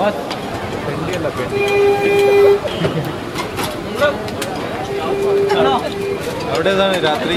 मस्त ठंडी लपेट जाने रात्रि।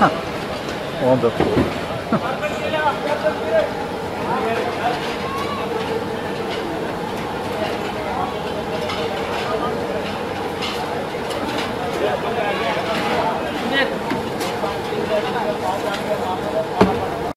Wonderful.